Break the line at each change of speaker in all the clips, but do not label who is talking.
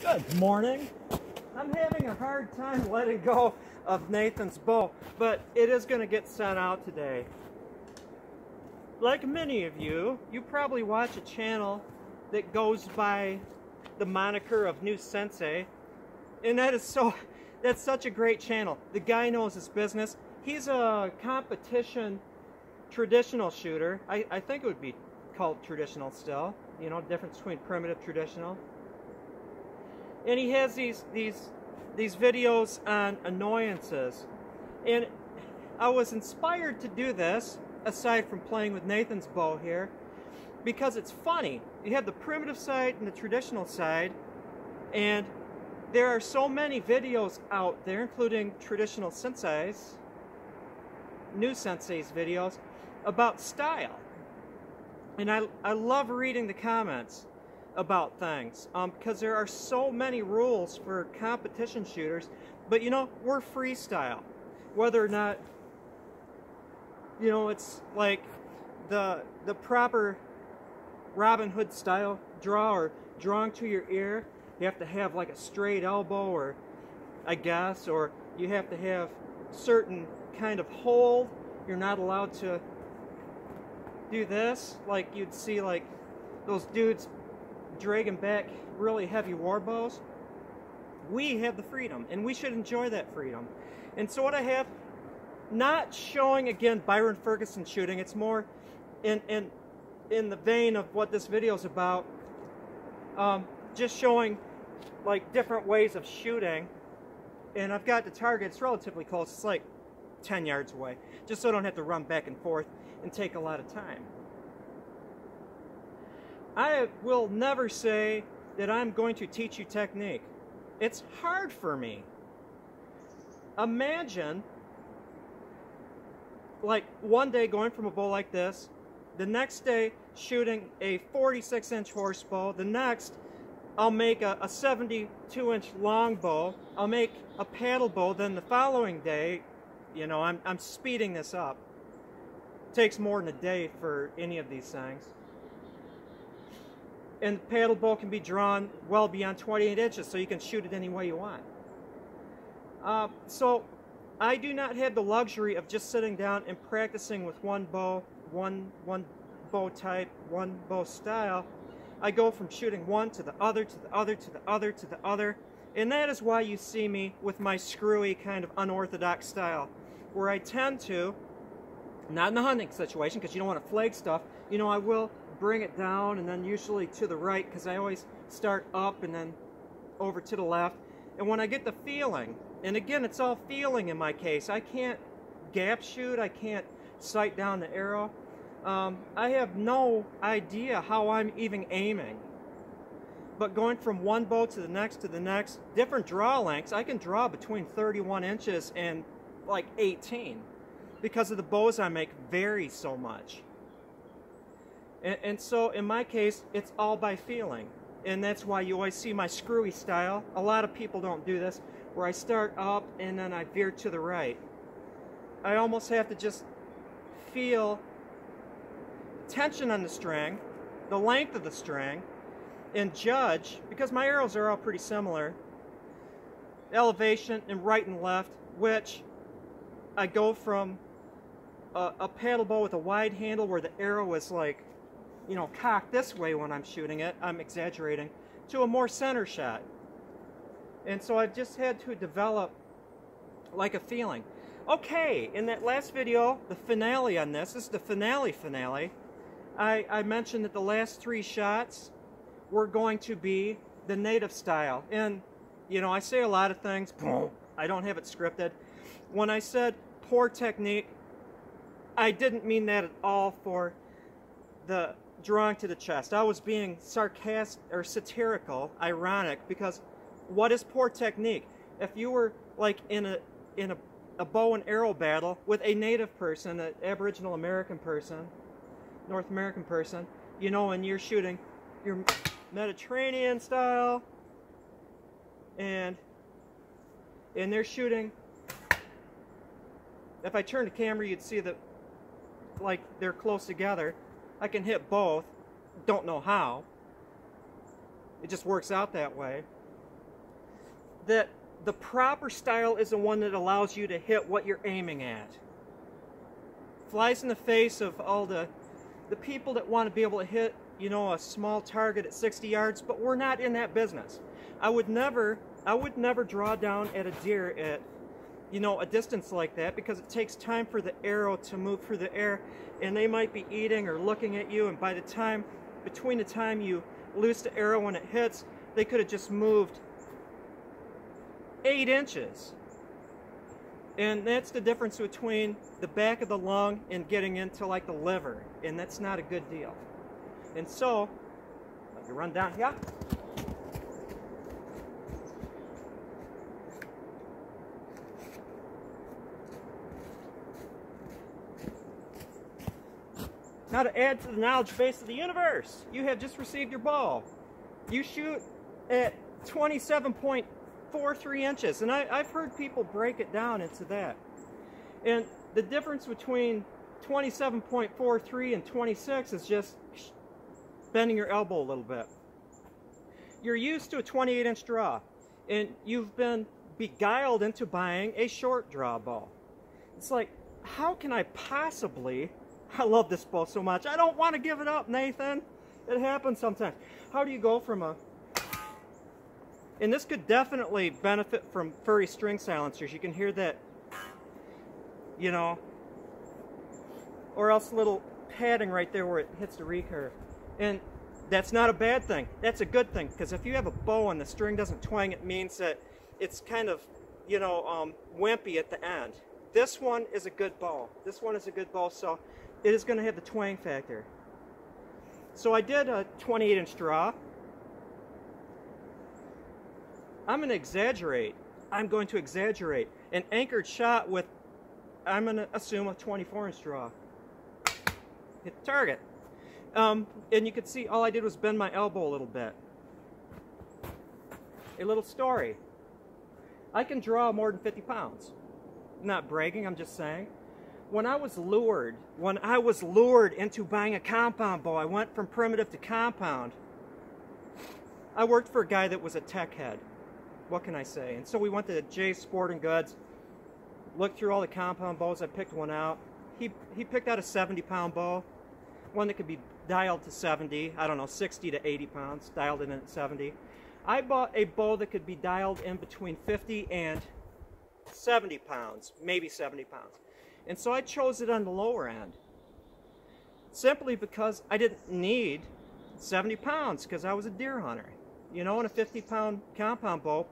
Good morning. I'm having a hard time letting go of Nathan's bow, but it is going to get sent out today. Like many of you, you probably watch a channel that goes by the moniker of NUSensei, and that is so, that's such a great channel. The guy knows his business. He's a competition traditional shooter. I, I think it would be called traditional still. You know, difference between primitive, traditional and he has these these these videos on annoyances. And I was inspired to do this aside from playing with Nathan's bow here because it's funny. You have the primitive side and the traditional side and there are so many videos out there including traditional senseis NUSensei's videos about style. And I, I love reading the comments about things um, because there are so many rules for competition shooters. But you know, we're freestyle. Whether or not, you know, it's like the the proper Robin Hood style draw or drawing to your ear. You have to have like a straight elbow or I guess, or you have to have certain kind of hold. You're not allowed to do this like you'd see like those dudes dragging back really heavy war bows, we have the freedom, and we should enjoy that freedom. And so what I have, not showing, again, Byron Ferguson shooting, it's more in, in, in the vein of what this video is about, um, just showing like different ways of shooting. And I've got the target, it's relatively close, it's like 10 yards away, just so I don't have to run back and forth and take a lot of time. I will never say that I'm going to teach you technique. It's hard for me. Imagine, like, one day going from a bow like this, the next day shooting a 46 inch horse bow, the next I'll make a, a 72 inch long bow, I'll make a paddle bow, then the following day, you know, I'm, I'm speeding this up. It takes more than a day for any of these things and the paddle bow can be drawn well beyond 28 inches so you can shoot it any way you want. Uh, so I do not have the luxury of just sitting down and practicing with one bow, one, one bow type, one bow style. I go from shooting one to the other, to the other, to the other, to the other. And that is why you see me with my screwy kind of unorthodox style, where I tend to, not in the hunting situation, because you don't want to flag stuff, you know, I will bring it down and then usually to the right because I always start up and then over to the left. And when I get the feeling, and again, it's all feeling in my case. I can't gap shoot. I can't sight down the arrow. Um, I have no idea how I'm even aiming. But going from one bow to the next to the next, different draw lengths, I can draw between 31 inches and like 18 because of the bows I make vary so much. And, and so in my case, it's all by feeling. And that's why you always see my screwy style. A lot of people don't do this, where I start up and then I veer to the right. I almost have to just feel tension on the string, the length of the string, and judge, because my arrows are all pretty similar, elevation and right and left, which I go from a, a paddle bow with a wide handle where the arrow is like you know, cocked this way when I'm shooting it, I'm exaggerating, to a more center shot. And so I've just had to develop like a feeling. Okay, in that last video, the finale on this, this is the finale finale, I, I mentioned that the last three shots were going to be the native style. And, you know, I say a lot of things, I don't have it scripted. When I said poor technique, I didn't mean that at all for the drawing to the chest. I was being sarcastic or satirical, ironic, because what is poor technique? If you were like in a in a, a bow and arrow battle with a native person, an Aboriginal American person, North American person, you know, and you're shooting your Mediterranean style, and and they're shooting. If I turn the camera, you'd see that like they're close together I can hit both. Don't know how. It just works out that way. that the proper style is the one that allows you to hit what you're aiming at. Flies in the face of all the the people that want to be able to hit, you know, a small target at 60 yards, but we're not in that business. I would never I would never draw down at a deer at you know, a distance like that because it takes time for the arrow to move through the air and they might be eating or looking at you and by the time between the time you loose the arrow when it hits, they could have just moved eight inches. And that's the difference between the back of the lung and getting into like the liver. And that's not a good deal. And so, me run down here. Now to add to the knowledge base of the universe, you have just received your ball. You shoot at 27.43 inches, and I, have heard people break it down into that. And the difference between 27.43 and 26 is just bending your elbow a little bit. You're used to a 28 inch draw, and you've been beguiled into buying a short draw ball. It's like, how can I possibly I love this bow so much. I don't want to give it up, Nathan. It happens sometimes. How do you go from a... And this could definitely benefit from furry string silencers. You can hear that, you know, or else a little padding right there where it hits the recurve. And that's not a bad thing. That's a good thing, because if you have a bow and the string doesn't twang, it means that it's kind of, you know, um, wimpy at the end. This one is a good bow. This one is a good bow, so it is going to have the twang factor. So I did a 28 inch draw. I'm going to exaggerate. I'm going to exaggerate. An anchored shot with, I'm going to assume a 24 inch draw. Hit the target. Um, and you can see all I did was bend my elbow a little bit. A little story. I can draw more than 50 pounds. I'm not bragging, I'm just saying when I was lured, when I was lured into buying a compound bow, I went from primitive to compound. I worked for a guy that was a tech head. What can I say? And so we went to Jay's Sporting Goods, looked through all the compound bows. I picked one out. He, he picked out a 70 pound bow, one that could be dialed to 70, I don't know, 60 to 80 pounds, dialed in at 70. I bought a bow that could be dialed in between 50 and 70 pounds, maybe 70 pounds. And so I chose it on the lower end. Simply because I didn't need 70 pounds because I was a deer hunter. You know, in a 50 pound compound bow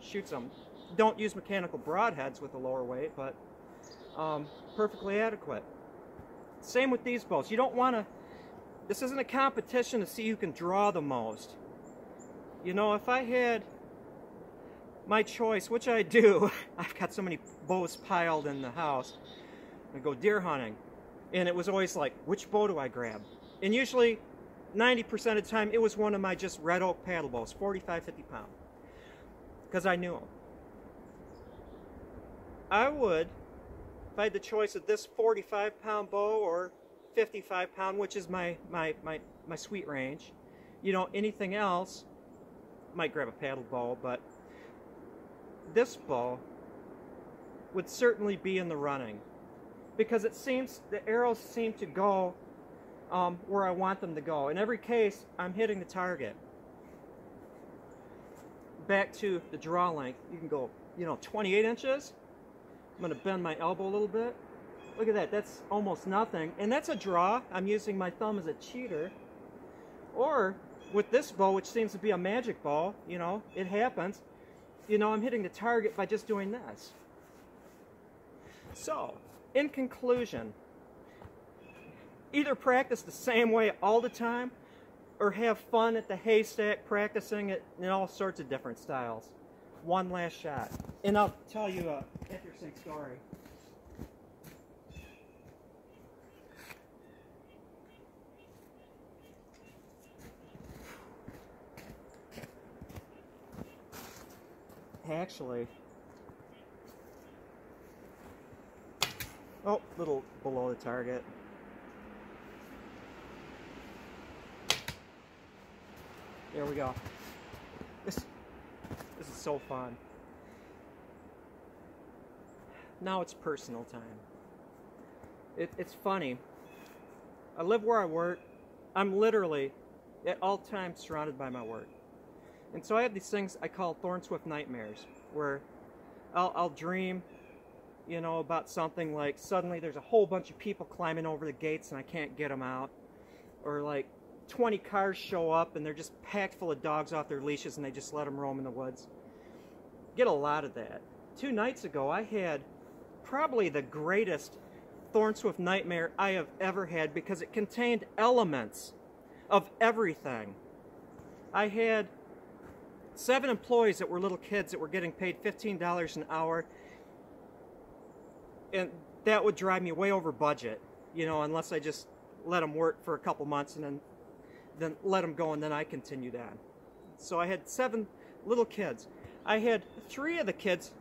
shoots them. Don't use mechanical broadheads with a lower weight, but um, perfectly adequate. Same with these bows. You don't want to, this isn't a competition to see who can draw the most. You know, if I had my choice, which I do, I've got so many bows piled in the house, I go deer hunting. And it was always like, which bow do I grab? And usually, 90% of the time, it was one of my just red oak paddle bows, 45, 50 pound. Because I knew them. I would, if I had the choice of this 45 pound bow or 55 pound, which is my, my, my, my sweet range, you know, anything else, might grab a paddle bow, but this bow would certainly be in the running because it seems the arrows seem to go um, where I want them to go. In every case, I'm hitting the target. Back to the draw length, you can go, you know, 28 inches. I'm going to bend my elbow a little bit. Look at that, that's almost nothing. And that's a draw. I'm using my thumb as a cheater. Or with this bow, which seems to be a magic ball, you know, it happens. You know, I'm hitting the target by just doing this. So, in conclusion, either practice the same way all the time or have fun at the haystack practicing it in all sorts of different styles. One last shot. And I'll tell you an interesting story. Actually, Oh, little below the target. There we go. This, this is so fun. Now it's personal time. It, it's funny. I live where I work. I'm literally at all times surrounded by my work. And so I have these things I call Thornswift nightmares, where I'll, I'll dream you know, about something like suddenly there's a whole bunch of people climbing over the gates and I can't get them out. Or like 20 cars show up and they're just packed full of dogs off their leashes and they just let them roam in the woods. Get a lot of that. Two nights ago, I had probably the greatest Thornswift nightmare I have ever had because it contained elements of everything. I had seven employees that were little kids that were getting paid $15 an hour, and that would drive me way over budget, you know, unless I just let them work for a couple months and then then let them go and then I continued on. So I had seven little kids. I had three of the kids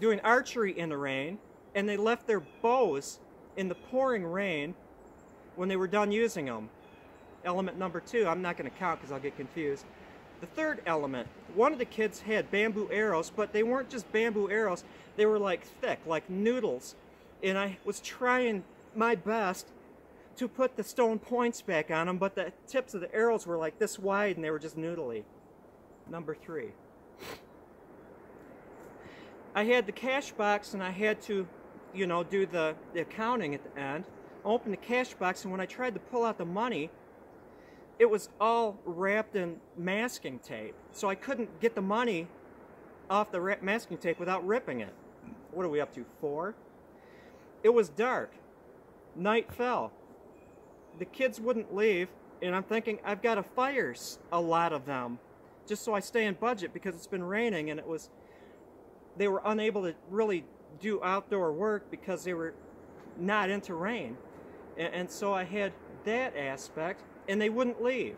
doing archery in the rain, and they left their bows in the pouring rain when they were done using them. Element number two, I'm not going to count because I'll get confused. The third element, one of the kids had bamboo arrows, but they weren't just bamboo arrows, they were like thick, like noodles. And I was trying my best to put the stone points back on them, but the tips of the arrows were like this wide and they were just noodly. Number three. I had the cash box and I had to, you know, do the, the accounting at the end. I opened the cash box and when I tried to pull out the money, it was all wrapped in masking tape. So I couldn't get the money off the masking tape without ripping it. What are we up to, four? It was dark. Night fell. The kids wouldn't leave, and I'm thinking I've got to fire a lot of them just so I stay in budget because it's been raining and it was they were unable to really do outdoor work because they were not into rain. And, and so I had that aspect, and they wouldn't leave.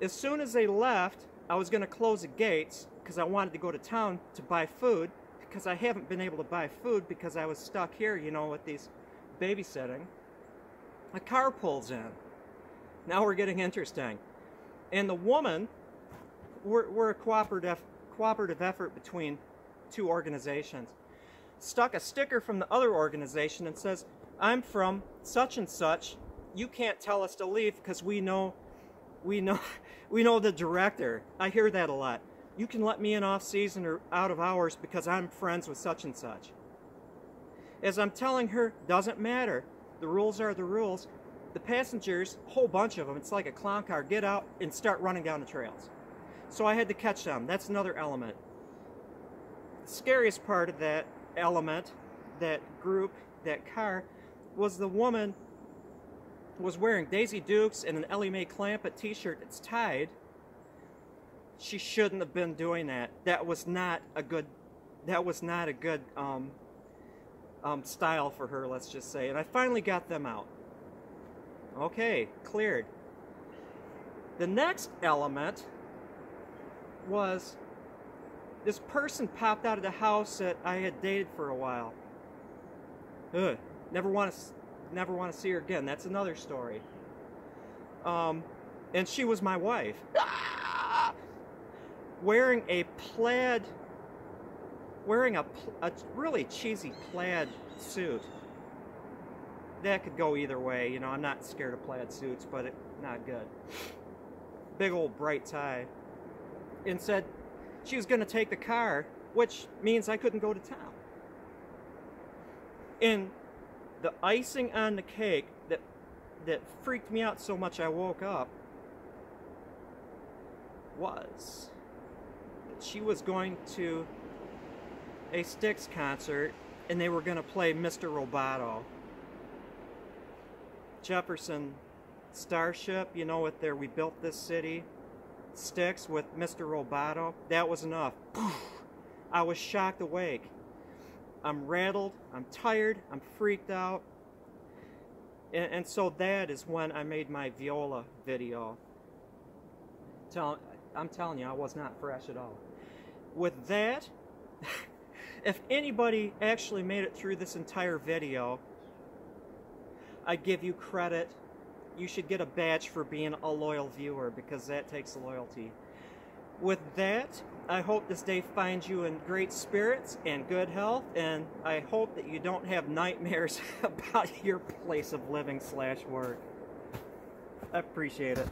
As soon as they left, I was going to close the gates because I wanted to go to town to buy food because I haven't been able to buy food because I was stuck here, you know, with these babysitting. A car pulls in. Now we're getting interesting. And the woman we're, we're a cooperative, cooperative effort between two organizations. Stuck a sticker from the other organization and says, I'm from such and such. You can't tell us to leave because we know, we know, we know the director. I hear that a lot. You can let me in off season or out of hours because I'm friends with such and such. As I'm telling her, doesn't matter. The rules are the rules. The passengers, a whole bunch of them, it's like a clown car, get out and start running down the trails. So I had to catch them. That's another element. The scariest part of that element, that group, that car, was the woman was wearing Daisy Dukes and an Ellie Mae Clampett t-shirt that's tied. She shouldn't have been doing that. That was not a good that was not a good um, um, style for her, let's just say. And I finally got them out. Okay, cleared. The next element was this person popped out of the house that I had dated for a while. Ugh, never want to, never want to see her again. That's another story. Um, and she was my wife. Wearing a plaid, wearing a, a really cheesy plaid suit. That could go either way, you know. I'm not scared of plaid suits, but it not good. Big old bright tie and said she was going to take the car, which means I couldn't go to town. And the icing on the cake that that freaked me out so much I woke up was that she was going to a Styx concert and they were going to play Mr. Roboto. Jefferson Starship, you know, with their We Built This City Styx with Mr. Roboto, that was enough. I was shocked awake. I'm rattled, I'm tired, I'm freaked out. And, and, so that is when I made my viola video. Tell, I'm telling you, I was not fresh at all. With that, if anybody actually made it through this entire video, I give you credit you should get a badge for being a loyal viewer because that takes loyalty. with that, I hope this day finds you in great spirits and good health, and I hope that you don't have nightmares about your place of living slash work. I appreciate it.